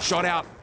Shot out.